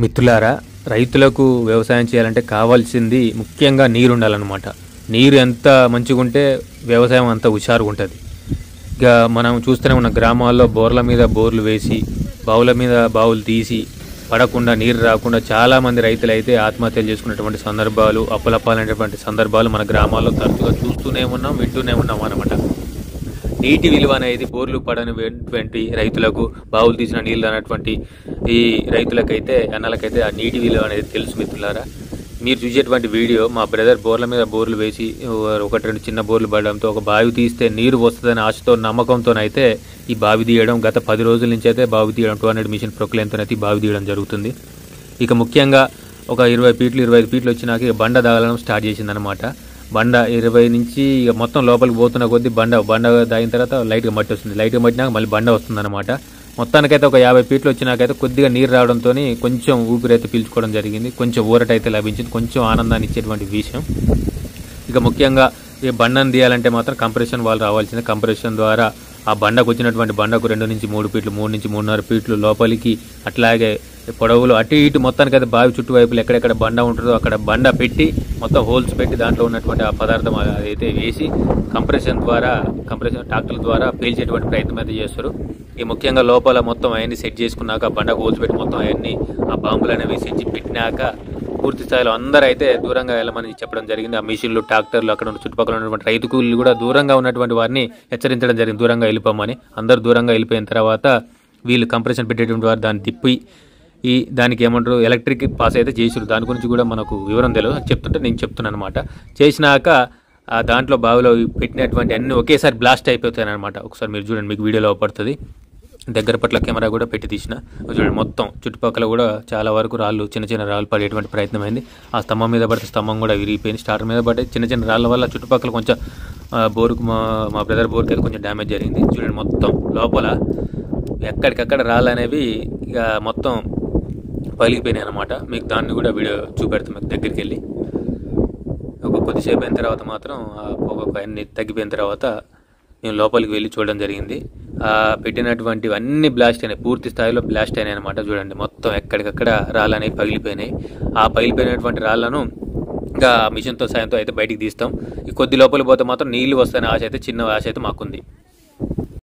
మిత్రులారా రైతులకు వ్యవసాయం చేయాలంటే కావాల్సింది ముఖ్యంగా నీరు ఉండాలన్నమాట నీరు ఎంత మంచిగా ఉంటే వ్యవసాయం అంత హుషారుగా ఉంటుంది ఇక మనం చూస్తూనే ఉన్న గ్రామాల్లో బోర్ల మీద బోర్లు వేసి బావుల మీద బావులు తీసి పడకుండా నీరు రాకుండా చాలామంది రైతులు అయితే ఆత్మహత్యలు చేసుకున్నటువంటి సందర్భాలు అప్పులప్పాలనేటువంటి సందర్భాలు మన గ్రామాల్లో తరచుగా చూస్తూనే ఉన్నాం వింటూనే ఉన్నాం అనమాట నీటి విలువ అనేది బోర్లు పడనటువంటి రైతులకు బావులు తీసిన నీళ్ళు అనేటువంటి ఈ రైతులకైతే అన్నలకైతే ఆ నీటి విలువ అనేది తెలుసు మిత్రులారా. మీరు చూసేటువంటి వీడియో మా బ్రదర్ బోర్ల మీద బోర్లు వేసి ఒకటి రెండు చిన్న బోర్లు పడడంతో ఒక బావి తీస్తే నీరు వస్తుందని ఆశతో నమ్మకంతోనైతే ఈ బావి తీయడం గత పది రోజుల నుంచి అయితే బావి తీయడం టూ హండ్రెడ్ మిషన్ ప్రొక్లైన్తో అయితే బావి తీయడం జరుగుతుంది. ఇక ముఖ్యంగా ఒక ఇరవై ఫీట్లు ఇరవై ఐదు ఫీట్లు వచ్చినాక ఇక బండ దాగడం స్టార్ట్ చేసిందనమాట బండ ఇరవై నుంచి ఇక మొత్తం లోపలికి పోతున్న కొద్దీ బండ బండ దాగిన తర్వాత లైట్గా మట్టి వస్తుంది. లైట్గా మట్టినాక మళ్ళీ బండ వస్తుందన్నమాట. మొత్తానికైతే ఒక యాభై ఫీట్లు వచ్చినాకైతే కొద్దిగా నీరు రావడంతో కొంచెం ఊపిరైతే పీల్చుకోవడం జరిగింది. కొంచెం ఊరట అయితే లభించింది. కొంచెం ఆనందాన్ని ఇచ్చేటువంటి విషయం. ఇక ముఖ్యంగా ఈ బండను తీయాలంటే మాత్రం కంప్రెషన్ వాళ్ళు రావాల్సిందే. కంప్రెషన్ ద్వారా ఆ బండకు వచ్చినటువంటి బండకు రెండు నుంచి మూడు ఫీట్లు మూడు నుంచి మూడున్నర ఫీట్లు లోపలికి అట్లాగే పొడవులు అటు ఇటు మొత్తానికి అయితే బావి చుట్టువైపులు ఎక్కడెక్కడ బండ ఉంటుందో అక్కడ బండ పెట్టి మొత్తం హోల్స్ పెట్టి దాంట్లో ఉన్నటువంటి ఆ పదార్థం అదైతే వేసి కంప్రెషన్ ద్వారా కంప్రెషన్ ట్రాక్టర్ల ద్వారా పేల్చేటువంటి ప్రయత్నం అయితే చేస్తారు. ఈ ముఖ్యంగా లోపల మొత్తం అవన్నీ సెట్ చేసుకున్నాక ఆ బండకు హోల్స్ పెట్టి మొత్తం అవన్నీ ఆ బాంబులు అనేవి సెట్ పెట్టినాక పూర్తి స్థాయిలో అందరూ అయితే దూరంగా వెళ్ళమని చెప్పడం జరిగింది. ఆ మిషన్లు ట్రాక్టర్లు అక్కడ ఉన్న చుట్టుపక్కల ఉన్నటువంటి రైతు కూలీలు కూడా దూరంగా ఉన్నటువంటి వారిని హెచ్చరించడం జరిగింది. దూరంగా వెళ్ళిపోమని. అందరూ దూరంగా వెళ్ళిపోయిన తర్వాత వీళ్ళు కంప్రెషన్ పెట్టేటువంటి వారు దాన్ని తిప్పి ఈ దానికి ఏమంటారు ఎలక్ట్రిక్ పాస్ అయితే చేసారు దాని గురించి కూడా మనకు వివరం తెలియదు చెప్తుంటే నేను చెప్తున్నాను అనమాట చేసినాక ఆ దాంట్లో బావిలో పెట్టినటువంటి అన్ని ఒకేసారి బ్లాస్ట్ అయిపోతాయి అనమాట ఒకసారి మీరు చూడండి మీకు వీడియోలో పడుతుంది. దగ్గర పట్ల కెమెరా కూడా పెట్టి తీసిన. చూడండి మొత్తం చుట్టుపక్కల కూడా చాలా వరకు రాళ్ళు చిన్న చిన్న రాళ్ళు పడేటువంటి ప్రయత్నం అయింది. ఆ స్తంభం మీద పడితే స్తంభం కూడా విరిగిపోయింది. స్టార్ మీద పడే చిన్న చిన్న రాళ్ళ వల్ల చుట్టుపక్కల కొంచెం బోరుకు మా మా బ్రదర్ బోర్కి అయితే కొంచెం డ్యామేజ్ జరిగింది. చూడండి మొత్తం లోపల ఎక్కడికక్కడ రాళ్ళు అనేవి ఇక మొత్తం పగిలిపోయినాయి అనమాట మీకు దాన్ని కూడా వీడియో చూపెడతాం మీకు దగ్గరికి వెళ్ళి ఒక కొద్దిసేపు అయిన తర్వాత మాత్రం ఆ పొగ అన్ని తగ్గిపోయిన తర్వాత మేము లోపలికి వెళ్ళి చూడడం జరిగింది. పెట్టినటువంటివన్నీ అన్ని బ్లాస్ట్ అయినాయి. పూర్తి స్థాయిలో బ్లాస్ట్ అయినాయి అనమాట చూడండి మొత్తం ఎక్కడికక్కడ రాళ్ళనేవి పగిలిపోయినాయి. ఆ పగిలిపోయినటువంటి రాళ్ళను ఇంకా మిషన్తో సాయంతో అయితే బయటికి తీస్తాం. ఈ కొద్ది లోపల పోతే మాత్రం నీళ్ళు వస్తాయని ఆశ అయితే చిన్న ఆశ అయితే మాకుంది.